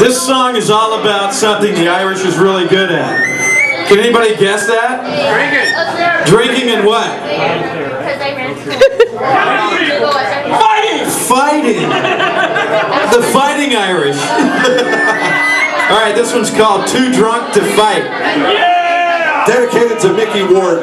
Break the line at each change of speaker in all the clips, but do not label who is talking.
This song is all about something the Irish is really good at. Can anybody guess that? Drinking. Drinking and what?
Fighting!
Fighting! The fighting Irish. all right, this one's called Too Drunk to Fight.
Yeah!
Dedicated to Micky Ward.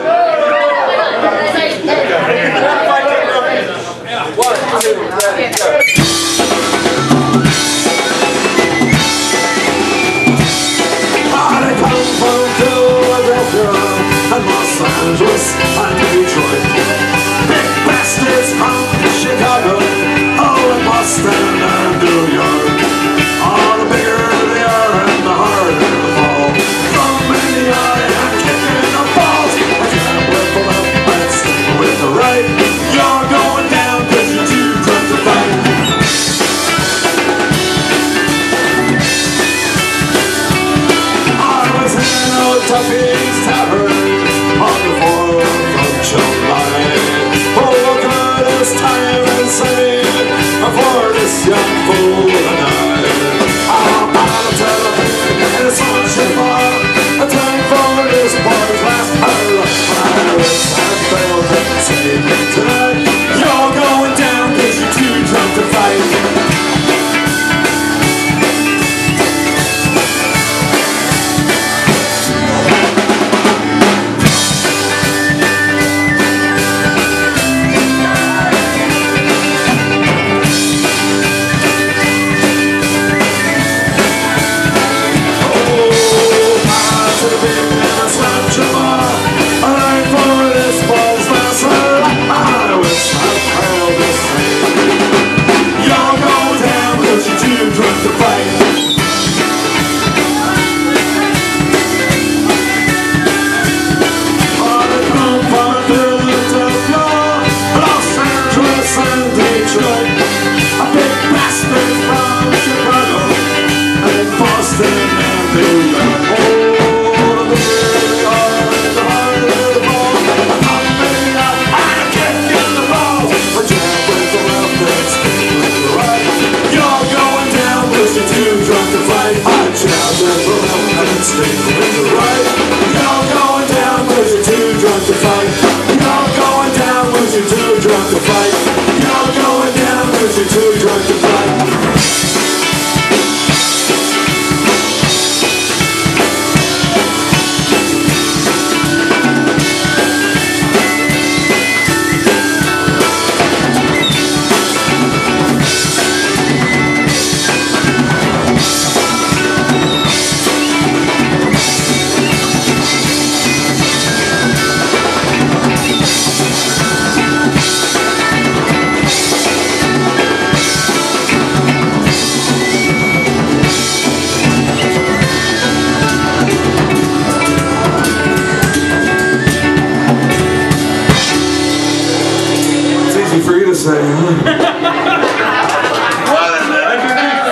Say, huh?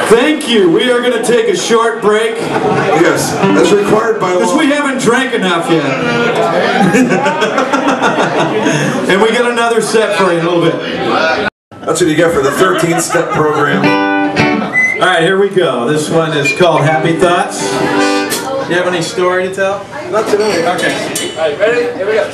Thank you. We are going to take a short break
Yes, as required by
because
law.
we haven't drank enough yet. and we get another set for you in a little bit.
That's what you get for the 13 step program.
All right, here we go. This one is called Happy Thoughts. Do You have any story to tell?
Not today.
Okay.
Alright, ready? Here we go.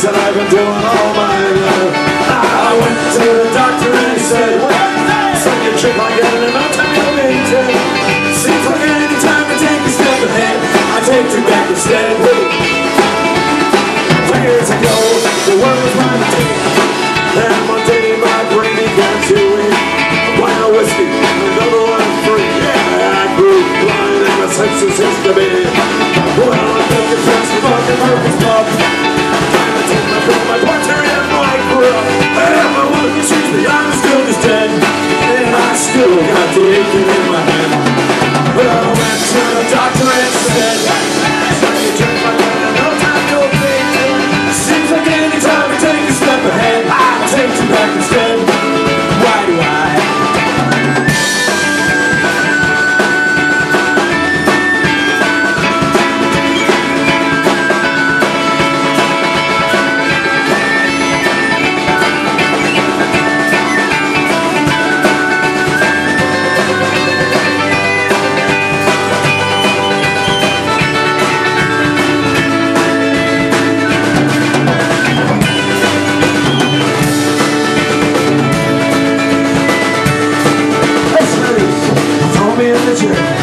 Things that I've been doing all my life. I went to the doctor and he said, Son, your trip I got in no time to maintain. Seems like any time I take a step ahead, I take two back instead. Three years ago, the world was my team. Then one day my brain began to eat a of whiskey, another one free. Yeah, I grew blind and my senses used And Yeah.